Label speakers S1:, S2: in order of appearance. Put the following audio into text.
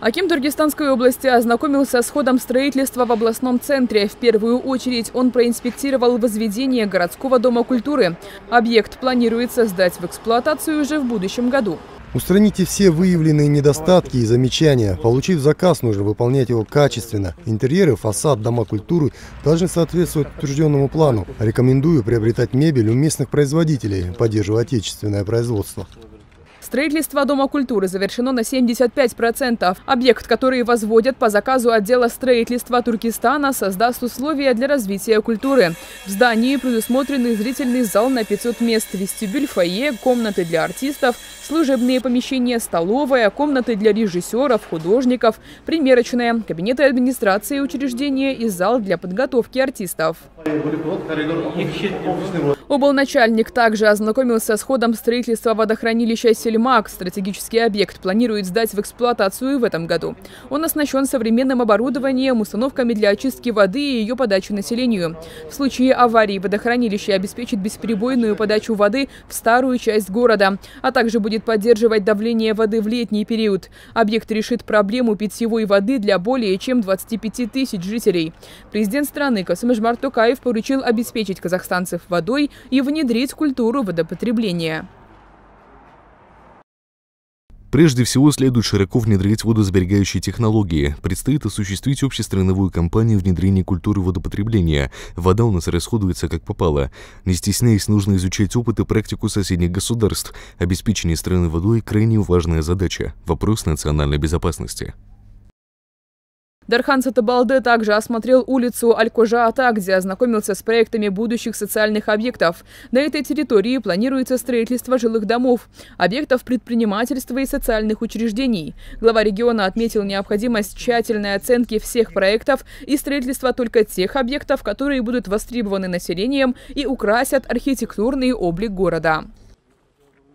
S1: Аким Тургестанской области ознакомился с ходом строительства в областном центре. В первую очередь он проинспектировал возведение городского дома культуры. Объект планируется сдать в эксплуатацию уже в будущем году.
S2: Устраните все выявленные недостатки и замечания. Получив заказ, нужно выполнять его качественно. Интерьеры, фасад, дома культуры должны соответствовать утвержденному плану. Рекомендую приобретать мебель у местных производителей, поддерживая отечественное производство.
S1: Строительство Дома культуры завершено на 75%. Объект, который возводят по заказу отдела строительства Туркестана, создаст условия для развития культуры. В здании предусмотрены зрительный зал на 500 мест, вестибюль, фойе, комнаты для артистов, служебные помещения, столовая, комнаты для режиссеров, художников, примерочная, кабинеты администрации учреждения и зал для подготовки артистов. Облначальник также ознакомился с ходом строительства водохранилища «Сельмак». Стратегический объект планирует сдать в эксплуатацию в этом году. Он оснащен современным оборудованием, установками для очистки воды и ее подачи населению. В случае аварии водохранилище обеспечит бесперебойную подачу воды в старую часть города, а также будет поддерживать давление воды в летний период. Объект решит проблему питьевой воды для более чем 25 тысяч жителей. Президент страны Касымжмар Токаев поручил обеспечить казахстанцев водой и внедрить культуру водопотребления.
S3: Прежде всего, следует широко внедрять водосберегающие технологии. Предстоит осуществить общестрановую кампанию внедрения культуры водопотребления. Вода у нас расходуется как попало. Не стесняясь, нужно изучать опыт и практику соседних государств. Обеспечение страны водой – крайне важная задача. Вопрос национальной безопасности.
S1: Дархан Сатабалде также осмотрел улицу Аль-Кожа-Ата, где ознакомился с проектами будущих социальных объектов. На этой территории планируется строительство жилых домов, объектов предпринимательства и социальных учреждений. Глава региона отметил необходимость тщательной оценки всех проектов и строительства только тех объектов, которые будут востребованы населением и украсят архитектурный облик города.